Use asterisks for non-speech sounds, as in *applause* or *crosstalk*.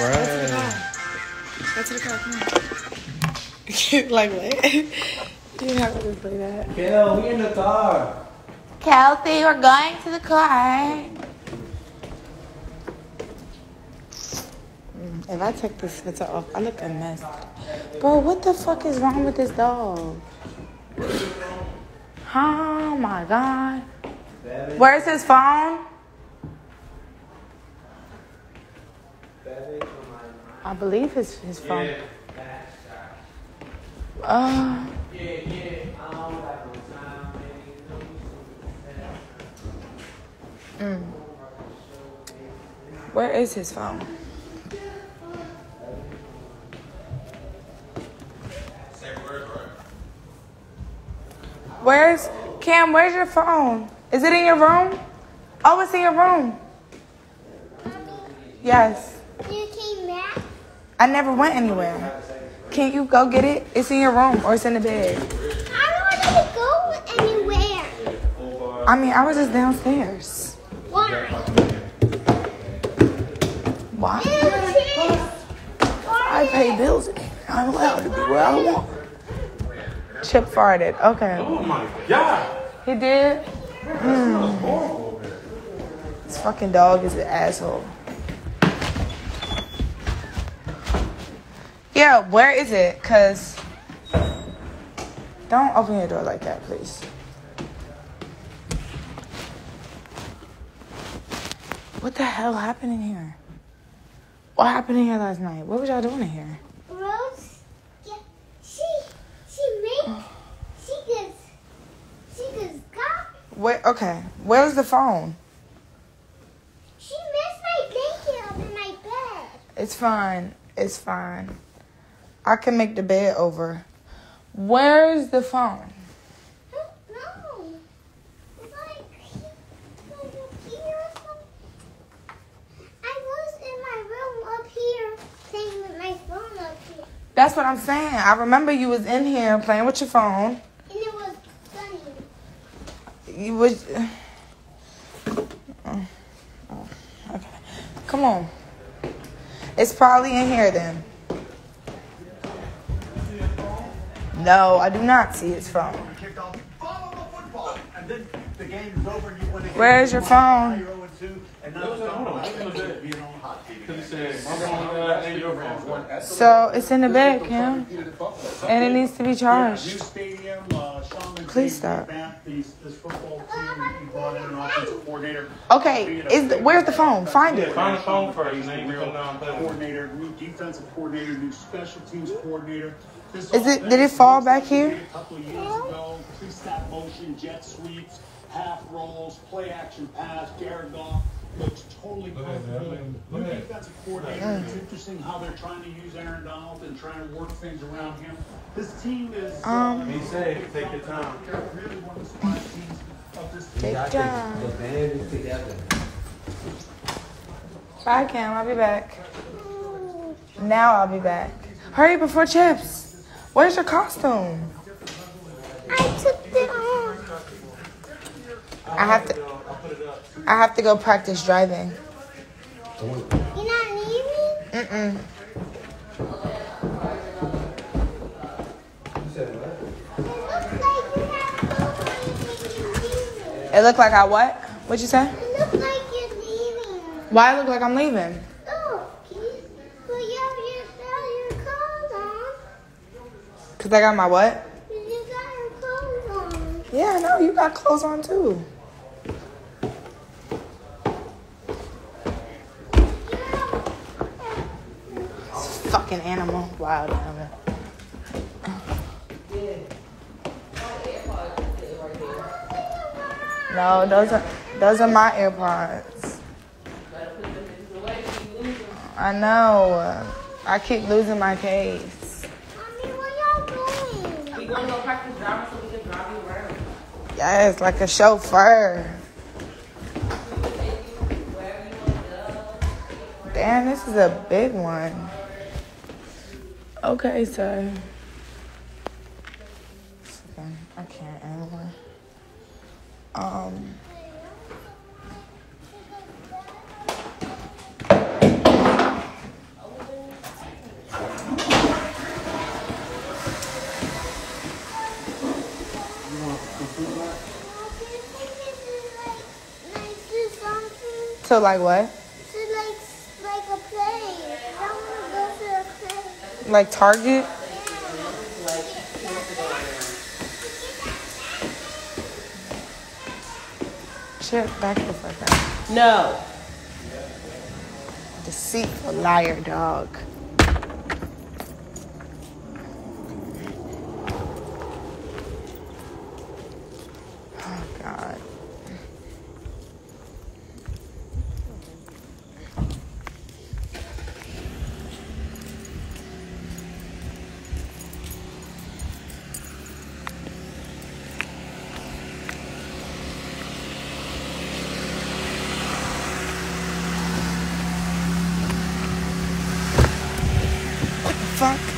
Right. Go to the car. Go to Come on. *laughs* like what? You have to play that. Kel, we in the car. Kelsey, we're going to the car. Mm, If I take this filter off, I look a mess. Bro, what the fuck is wrong with this dog? Oh my god. Where's his phone? I believe his his phone. Uh, mm. Where is his phone? Where's Cam? Where's your phone? Is it in your room? Oh, it's in your room. Yes. You came back? I never went anywhere. Can't you go get it? It's in your room or it's in the bed. I don't want to go anywhere. I mean, I was just downstairs. Why? Why? I pay bills. I'm allowed to be where I want. Chip farted. Okay. Oh my god! He did? Hmm. This fucking dog is an asshole. Yeah, where is it? Cause don't open your door like that, please. What the hell happened in here? What happened in here last night? What was y'all doing in here? Rose, yeah, she, she made, she just, she just got, Where? Okay, where's the phone? she missed my blanket up in my bed. It's fine. It's fine. I can make the bed over. Where's the phone? No. It's like, he- like up here. I was in my room up here playing with my phone up here. That's what I'm saying. I remember you was in here playing with your phone. And it was sunny. You was. *sighs* Okay. Come on. It's probably in here then. No, I do not see his phone. kicked off. Follow the football. And then the game is over and you win the game. Where's your phone? You're 0-2, and now Hold it's on, done. hold on. Hold on. Being on hot TV. Because he said, my phone died and your phone died. So it's in the bed, Kim. And it needs to be charged. stadium, uh, Sean McVay Please stop. revamped This football team, he brought in an offensive coordinator. Okay, is the, where's the phone? Find it. Find the phone first, and then you come down and play with it. Coordinator, new defensive coordinator, new special teams coordinator. This Is it- did it fall back here? A couple of years ago, three-step motion, jet sweeps, half rolls, play action pass, Jared Goff looks totally Look at that. comfortable. Look New at that. coordinator, it's interesting how they're trying to use Aaron Donald and trying to work things around him. This team is. uh, Um, Be safe, take your time. They're really one of the smart teams of this Take time. The band is together. Bye, Cam. I'll be back. Now I'll be back. Hurry before chips. Where's your costume? I took it off. I have to. I have to go practice driving. You're not leaving? You said what? It looks like you have clothes on. You think you're leaving. It looked like I what? What'd you say? It looked like you're leaving. Why it look like I'm leaving? Oh, can you put your, your, your clothes on? Cause I got my what? You got your clothes on. Yeah, no, you got clothes on too. Fucking animal, wild animal. No, those are those are my AirPods. I know. I keep losing my case. Mommy, where y'all going? We gonna go practice driving so we can drive you around. Yes, like a chauffeur. Damn, this is a big one. Okay, so. Okay, I can't anymore. Um. So like what? To like like a place. I want to go to a place. Like Target? Shit, back the fuck up. No. Deceitful liar, dog. Oh God. Fuck?